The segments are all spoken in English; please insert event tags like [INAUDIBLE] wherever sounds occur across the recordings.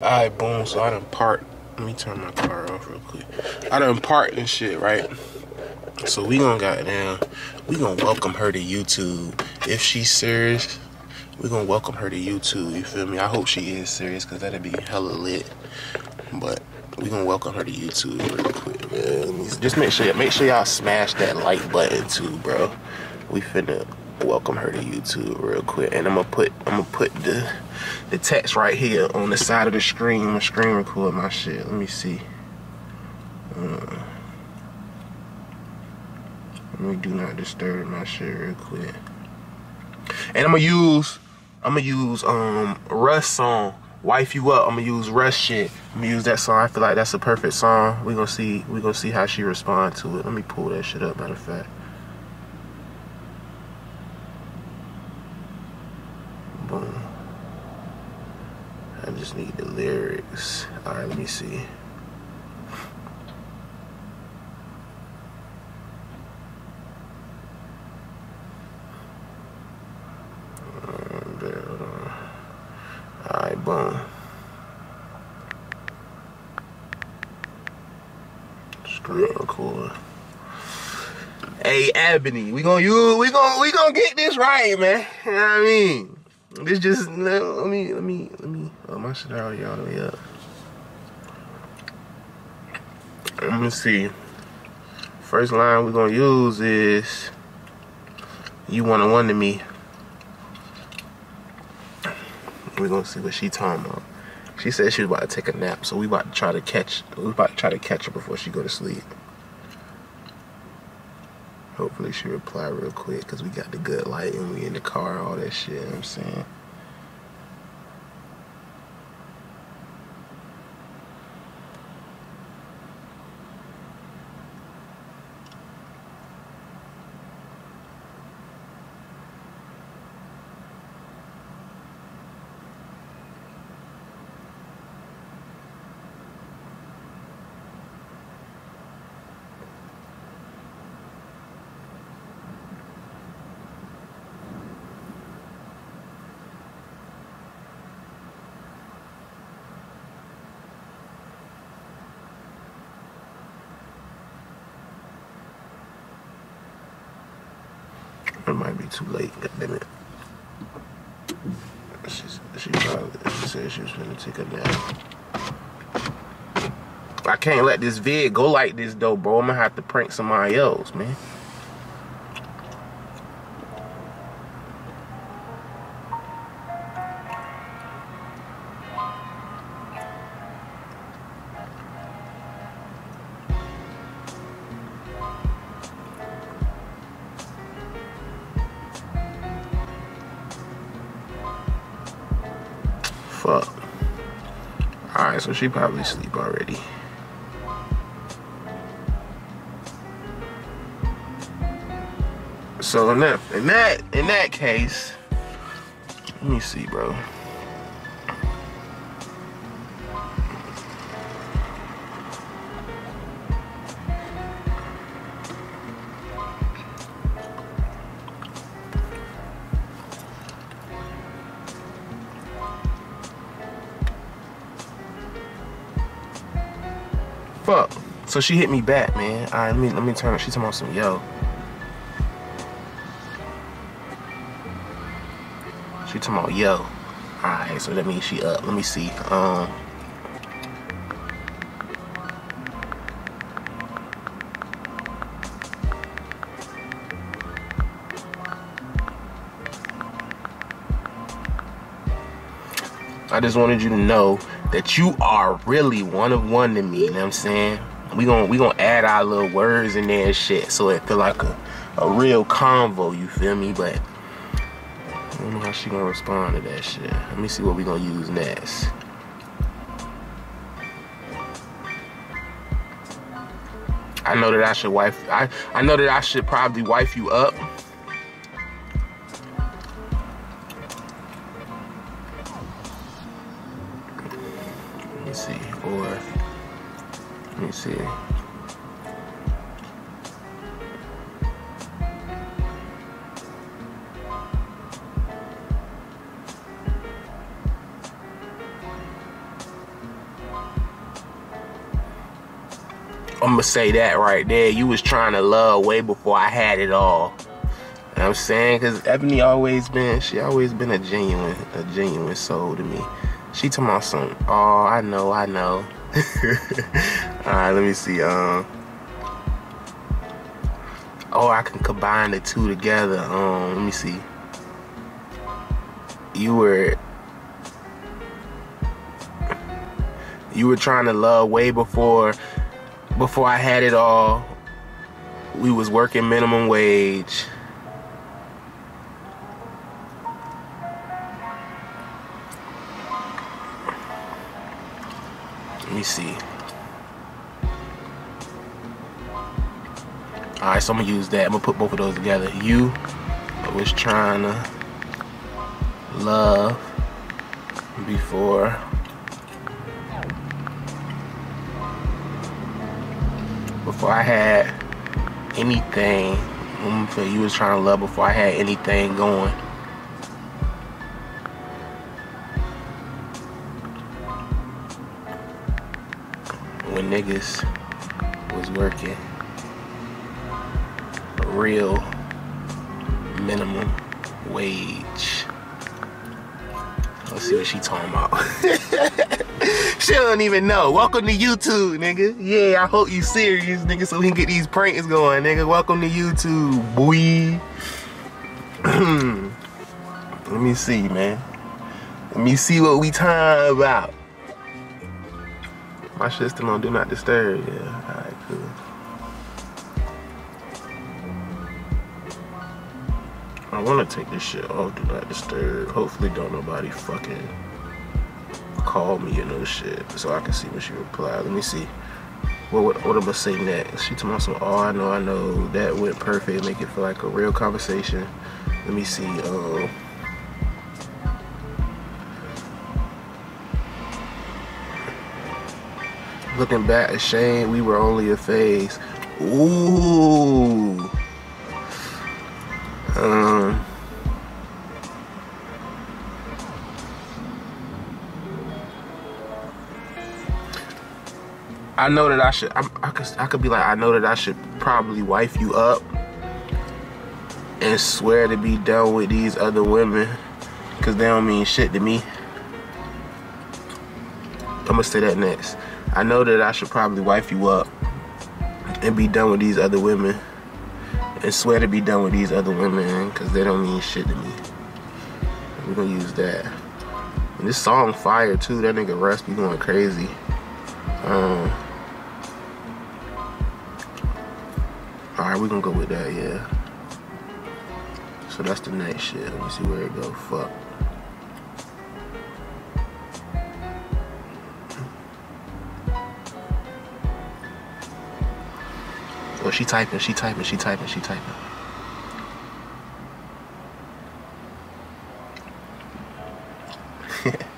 Alright, boom. So I done park. Let me turn my car off real quick. I done parked and shit, right? So we gonna goddamn, we gonna welcome her to YouTube. If she's serious, we gonna welcome her to YouTube. You feel me? I hope she is serious, cause that'd be hella lit. But we gonna welcome her to YouTube real quick, man. Just make sure, make sure y'all smash that like button too, bro. We finna welcome her to YouTube real quick, and I'm gonna put, I'm gonna put the the text right here on the side of the screen. I'm gonna screen record my shit. Let me see. Uh, let me do not disturb my shit real quick. And I'm gonna use, I'm gonna use um Russ song, "Wife You Up." I'm gonna use Russ shit. I'm gonna use that song. I feel like that's a perfect song. We gonna see, we gonna see how she respond to it. Let me pull that shit up. Matter of fact. Boom. I just need the lyrics. All right, let me see. All right, boom. Screen record. Hey, Ebony, we gonna use, we gonna, we gonna get this right, man. You know what I mean? This just let me let me let me oh my shit already all the way up. Let me see. First line we're gonna use is you wanna one to me. We're gonna see what she talking about. She said she was about to take a nap, so we about to try to catch we about to try to catch her before she go to sleep. Hopefully she reply real quick because we got the good light and we in the car, all that shit, you know what I'm saying? It might be too late, God damn it. She, she probably she said she was gonna take a nap. I can't let this vid go like this though, bro. I'm gonna have to prank somebody else, man. So she probably sleep already. So in that in that in that case, let me see, bro. Fuck. So she hit me back, man. All right, let me let me turn. She talking about some yo. She talking about yo. Alright, so that means she up. Let me see. Um I just wanted you to know that you are really one of one to me, you know what I'm saying? We gonna we gonna add our little words in there and shit so it feel like a, a real convo, you feel me? But I don't know how she gonna respond to that shit. Let me see what we gonna use next. I know that I should wife I, I know that I should probably wife you up. I'm gonna say that right there. You was trying to love way before I had it all. You know I'm saying? Cause Ebony always been, she always been a genuine, a genuine soul to me. She told me something. Oh, I know, I know. [LAUGHS] Alright, let me see. Um Oh, I can combine the two together. Um, let me see. You were you were trying to love way before before I had it all. We was working minimum wage. Let me see. Alright, so I'm gonna use that. I'm gonna put both of those together. You I was trying to love before before I had anything. You was trying to love before I had anything going. When niggas was working real minimum wage. Let's see what she talking about. [LAUGHS] she don't even know. Welcome to YouTube, nigga. Yeah, I hope you serious, nigga, so we can get these pranks going, nigga. Welcome to YouTube, boy. [CLEARS THROAT] Let me see, man. Let me see what we talking about. My still on Do Not Disturb, yeah. Alright, cool. I want to take this shit off, do not disturb. Hopefully don't nobody fucking call me or no shit so I can see when she replied. Let me see. What, what, what am I say next? She told me some, oh, I know, I know. That went perfect. Make it feel like a real conversation. Let me see. Um, looking back at Shane, we were only a phase. Ooh. Um, I know that I should. I, I, could. I could be like. I know that I should probably wife you up and swear to be done with these other women because they don't mean shit to me. I'm gonna say that next. I know that I should probably wife you up and be done with these other women and swear to be done with these other women because they don't mean shit to me. We're gonna use that. And this song fire too. That nigga Russ be going crazy. Um, Alright, we're gonna go with that, yeah. So that's the next shit. Let me see where it go. Fuck. Oh, she typing, she typing, she typing, she typing. [LAUGHS]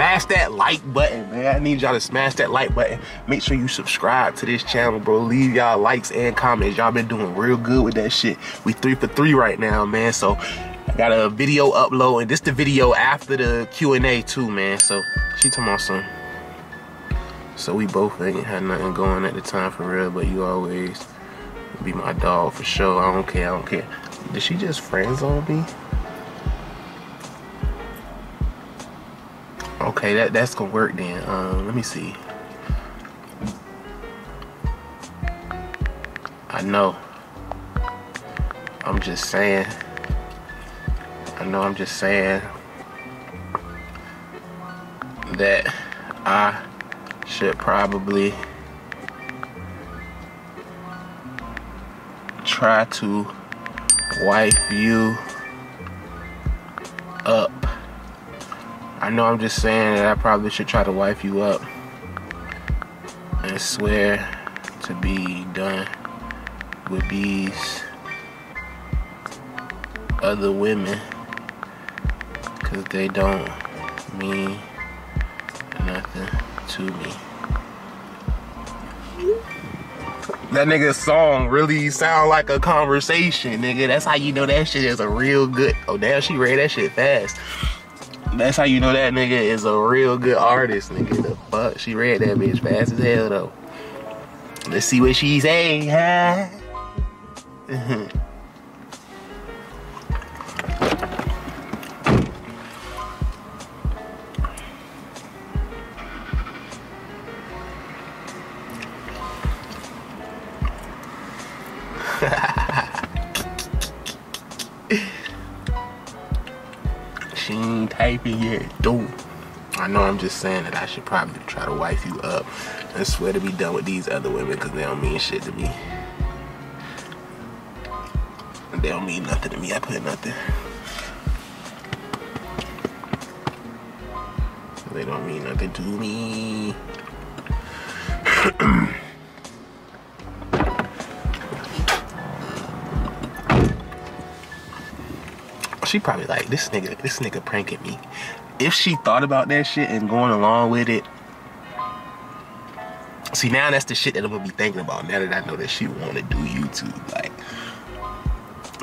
smash that like button, man. I need y'all to smash that like button. Make sure you subscribe to this channel, bro. Leave y'all likes and comments. Y'all been doing real good with that shit. We three for three right now, man. So I got a video upload, and this the video after the Q&A too, man. So she talking about some. So we both ain't had nothing going at the time for real, but you always be my dog for sure. I don't care, I don't care. Did she just friends on me? Okay, that, that's gonna work then. Um, let me see. I know. I'm just saying. I know I'm just saying that I should probably try to wife you up I know I'm just saying that I probably should try to wife you up and swear to be done with these other women because they don't mean nothing to me. That nigga's song really sound like a conversation, nigga. That's how you know that shit is a real good. Oh damn, she read that shit fast. That's how you know that nigga is a real good artist, nigga. The fuck, she read that bitch fast as hell though. Let's see what she say, huh? [LAUGHS] just saying that I should probably try to wife you up and swear to be done with these other women because they don't mean shit to me. They don't mean nothing to me. I put nothing. They don't mean nothing to me. [CLEARS THROAT] she probably like this nigga this nigga pranking me if she thought about that shit and going along with it see now that's the shit that i'm gonna be thinking about now that i know that she want to do youtube like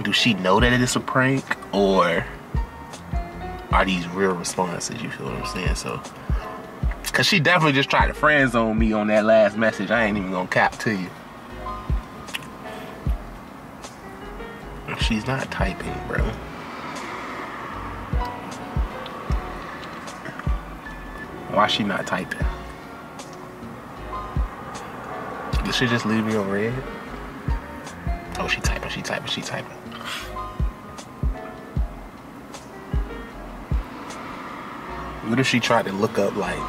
do she know that it is a prank or are these real responses you feel what i'm saying? So because she definitely just tried to friend zone me on that last message. I ain't even gonna cap to you. She's not typing bro Why she not typing? Did she just leave me on read? Oh, she typing, she typing, she typing. What if she tried to look up like,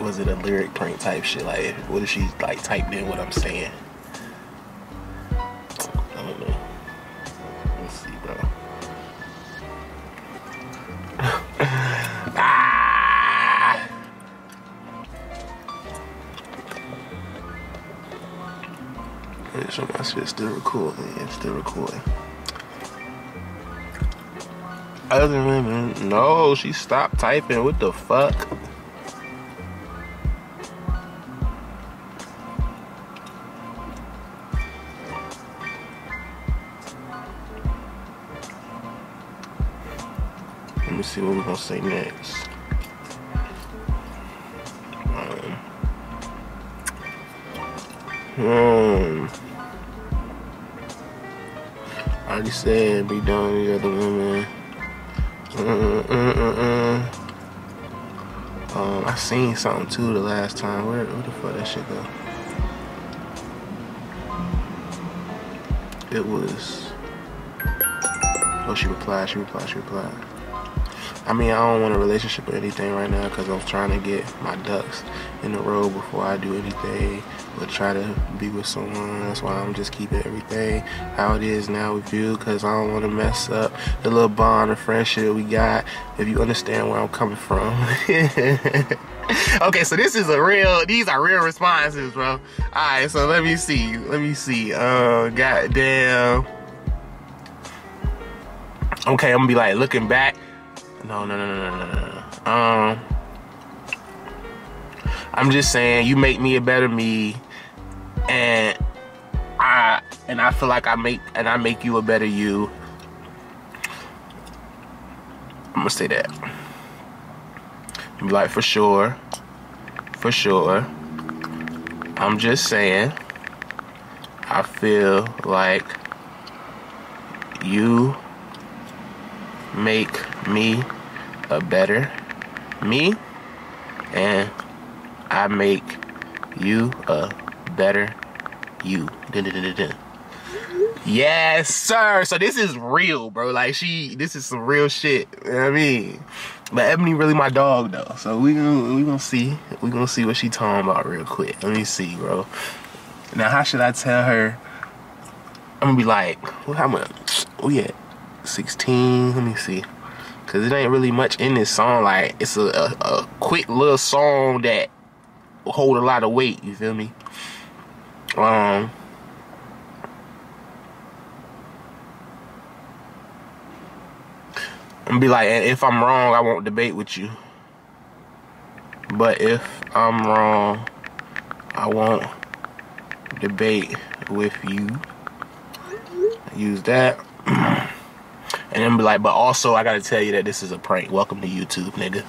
was it a lyric prank type shit? Like, what if she like typed in what I'm saying? Still recording. It's still recording. Other women, no, she stopped typing. What the fuck? Let me see what we're gonna say next. Um, hmm. I already said be done with the other women. Mm, mm. Um, I seen something too the last time. Where, where the fuck that shit go? It was. Oh, she replied. She replied. She replied. I mean, I don't want a relationship or anything right now because I'm trying to get my ducks in a row before I do anything or try to be with someone. That's why I'm just keeping everything how it is now with you because I don't want to mess up the little bond of friendship we got if you understand where I'm coming from. [LAUGHS] okay, so this is a real, these are real responses, bro. All right, so let me see. Let me see. Uh, goddamn. Okay, I'm gonna be like looking back. No, no, no, no, no, no. Um, I'm just saying you make me a better me, and I and I feel like I make and I make you a better you. I'm gonna say that. Be like for sure, for sure. I'm just saying. I feel like you make me a better me and I make you a better you. Dun, dun, dun. Yes, sir. So this is real, bro. Like she, this is some real shit. You know what I mean? But Ebony really my dog though. So we gonna we gonna see. We gonna see what she talking about real quick. Let me see, bro. Now how should I tell her? I'm gonna be like, well, how much? Oh yeah, 16. Let me see. Cause it ain't really much in this song. Like it's a, a, a quick little song that hold a lot of weight. You feel me? Um. And be like, if I'm wrong, I won't debate with you. But if I'm wrong, I won't debate with you. Use that. [CLEARS THROAT] And then be like, but also I gotta tell you that this is a prank. Welcome to YouTube, nigga.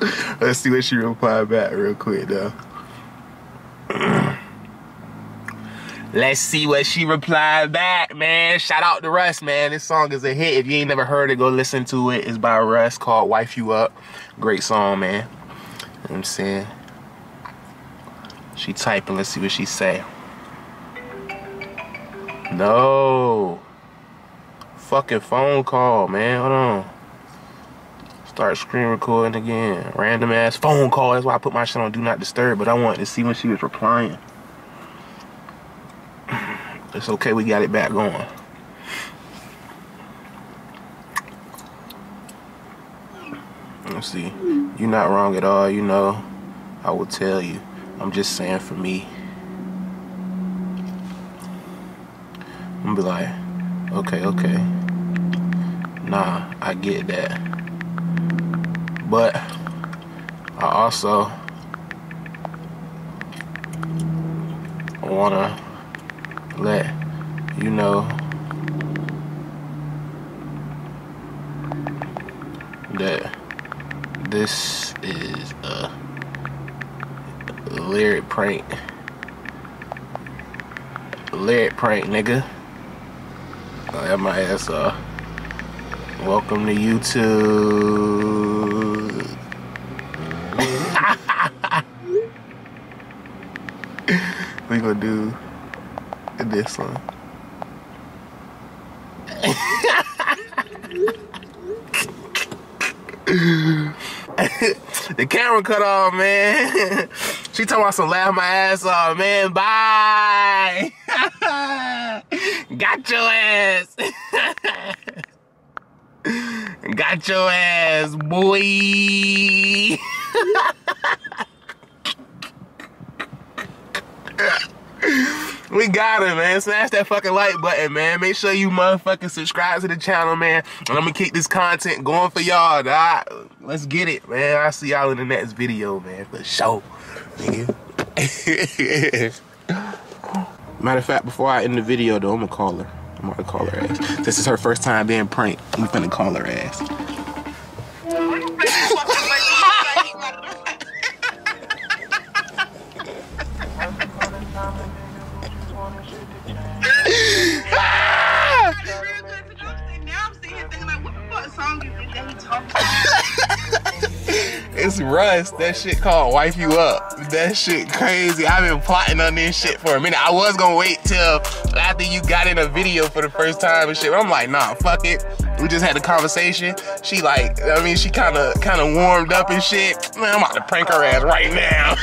[LAUGHS] Let's see what she replied back real quick though. Let's see what she replied back, man. Shout out to Russ, man. This song is a hit. If you ain't never heard it, go listen to it. It's by Russ called Wife You Up. Great song, man. You know what I'm saying? She typing. Let's see what she say. No. Fucking phone call, man. Hold on. Start screen recording again. Random ass phone call. That's why I put my shit on Do Not Disturb. But I wanted to see when she was replying. [CLEARS THROAT] It's okay, we got it back going. Let's see. You're not wrong at all, you know. I will tell you. I'm just saying for me. I'm gonna be like, okay, okay. Nah, I get that. But I also wanna let you know that this is a lyric prank. Lyric prank, nigga. I have my ass off. Welcome to YouTube. [LAUGHS] we gonna do this one. [LAUGHS] the camera cut off, man. [LAUGHS] she talking about some laugh my ass off, man. Bye. Got your ass. Got your ass, boy. We got it, man. Smash that fucking like button, man. Make sure you motherfucking subscribe to the channel, man. And I'm gonna keep this content going for y'all. Right? Let's get it, man. I'll see y'all in the next video, man. For sure, nigga. [LAUGHS] Matter of fact, before I end the video, though, I'm gonna call her. I'm gonna call her ass. This is her first time being pranked. We finna call her ass. It's Russ. That shit called Wife You Up. That shit crazy. I've been plotting on this shit for a minute. I was gonna wait till after you got in a video for the first time and shit. But I'm like, nah, fuck it. We just had a conversation. She like, I mean, she kind of kind of warmed up and shit. Man, I'm about to prank her ass right now. [LAUGHS]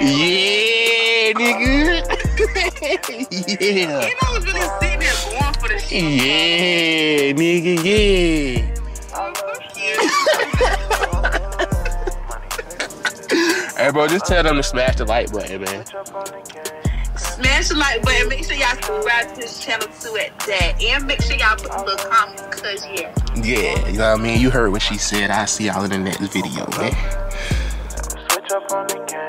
yeah, nigga. yeah. [LAUGHS] You know, I really sitting going for the shit. Yeah, nigga, yeah. Oh. Hey, bro, just tell them to smash the like button, man. Smash the like button. Make sure y'all subscribe to this channel too at that. And make sure y'all put a little comment because, yeah. Yeah, you know what I mean? You heard what she said. I'll see y'all in the next video, man. Switch up on the game.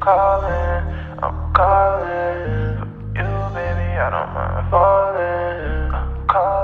Calling, I'm calling. For you, baby, I don't mind falling. I'm calling,